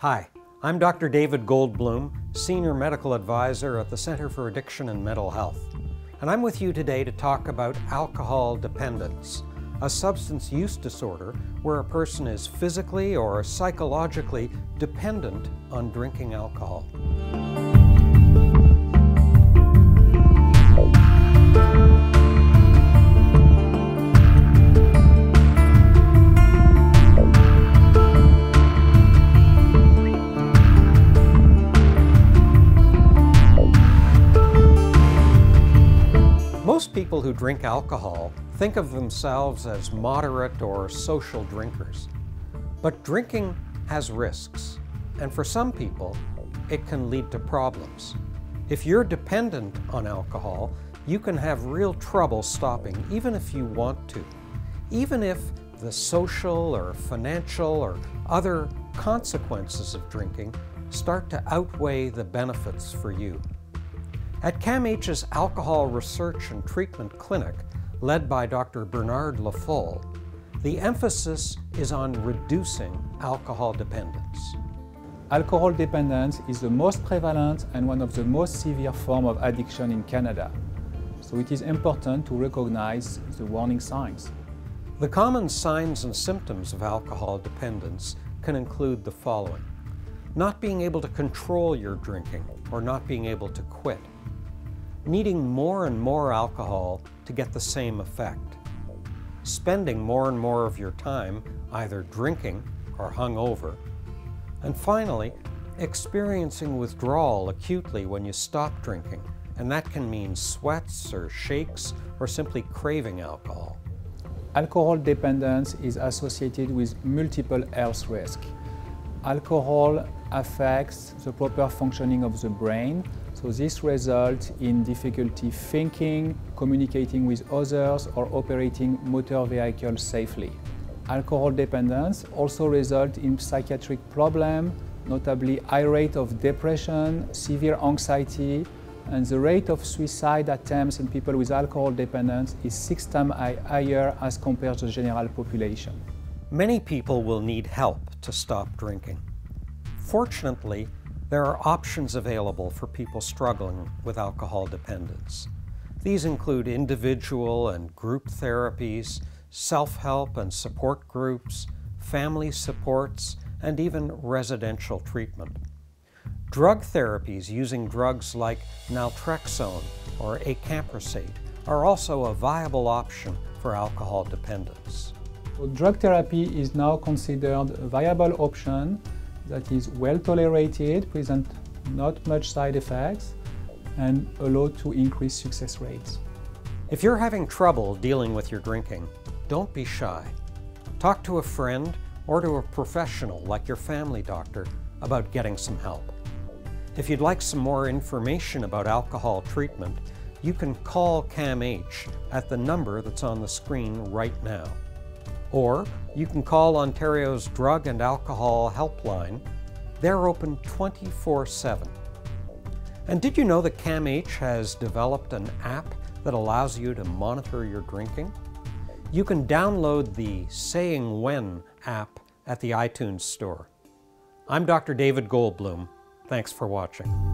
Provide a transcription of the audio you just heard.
Hi, I'm Dr. David Goldbloom, Senior Medical Advisor at the Center for Addiction and Mental Health. And I'm with you today to talk about alcohol dependence, a substance use disorder where a person is physically or psychologically dependent on drinking alcohol. Most people who drink alcohol think of themselves as moderate or social drinkers. But drinking has risks, and for some people, it can lead to problems. If you're dependent on alcohol, you can have real trouble stopping, even if you want to. Even if the social or financial or other consequences of drinking start to outweigh the benefits for you. At CAMH's Alcohol Research and Treatment Clinic, led by Dr. Bernard Le Foll, the emphasis is on reducing alcohol dependence. Alcohol dependence is the most prevalent and one of the most severe forms of addiction in Canada. So it is important to recognize the warning signs. The common signs and symptoms of alcohol dependence can include the following. Not being able to control your drinking or not being able to quit needing more and more alcohol to get the same effect, spending more and more of your time either drinking or hungover, and finally, experiencing withdrawal acutely when you stop drinking, and that can mean sweats or shakes or simply craving alcohol. Alcohol dependence is associated with multiple health risks. Alcohol affects the proper functioning of the brain, so this results in difficulty thinking, communicating with others, or operating motor vehicles safely. Alcohol dependence also results in psychiatric problems, notably high rate of depression, severe anxiety, and the rate of suicide attempts in people with alcohol dependence is six times higher as compared to the general population. Many people will need help to stop drinking. Fortunately, there are options available for people struggling with alcohol dependence. These include individual and group therapies, self-help and support groups, family supports, and even residential treatment. Drug therapies using drugs like naltrexone or acamprosate are also a viable option for alcohol dependence. Drug therapy is now considered a viable option that is well tolerated, present not much side effects, and allow to increase success rates. If you're having trouble dealing with your drinking, don't be shy. Talk to a friend or to a professional like your family doctor about getting some help. If you'd like some more information about alcohol treatment, you can call CAMH at the number that's on the screen right now. Or you can call Ontario's Drug and Alcohol Helpline. They're open 24 7. And did you know that CAMH has developed an app that allows you to monitor your drinking? You can download the Saying When app at the iTunes Store. I'm Dr. David Goldbloom. Thanks for watching.